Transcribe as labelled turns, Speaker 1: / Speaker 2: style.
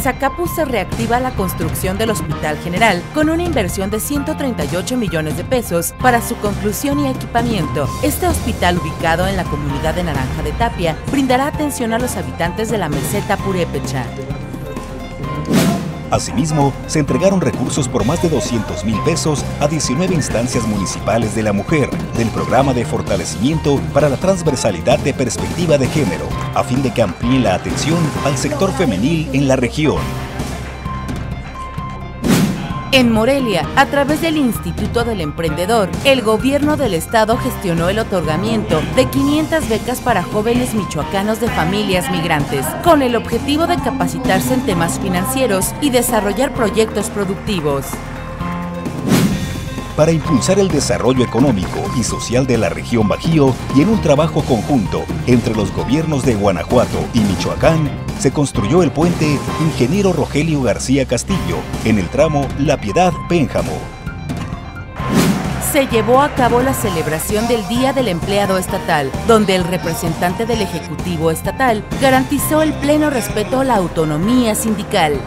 Speaker 1: Zacapu se reactiva la construcción del Hospital General con una inversión de 138 millones de pesos para su conclusión y equipamiento. Este hospital ubicado en la comunidad de Naranja de Tapia brindará atención a los habitantes de la meseta Purépecha.
Speaker 2: Asimismo, se entregaron recursos por más de 200 mil pesos a 19 instancias municipales de la mujer del programa de fortalecimiento para la transversalidad de perspectiva de género, a fin de que amplíen la atención al sector femenil en la región.
Speaker 1: En Morelia, a través del Instituto del Emprendedor, el gobierno del estado gestionó el otorgamiento de 500 becas para jóvenes michoacanos de familias migrantes, con el objetivo de capacitarse en temas financieros y desarrollar proyectos productivos
Speaker 2: para impulsar el desarrollo económico y social de la región Bajío y en un trabajo conjunto entre los gobiernos de Guanajuato y Michoacán, se construyó el puente Ingeniero Rogelio García Castillo en el tramo La Piedad-Pénjamo.
Speaker 1: Se llevó a cabo la celebración del Día del Empleado Estatal, donde el representante del Ejecutivo Estatal garantizó el pleno respeto a la autonomía sindical.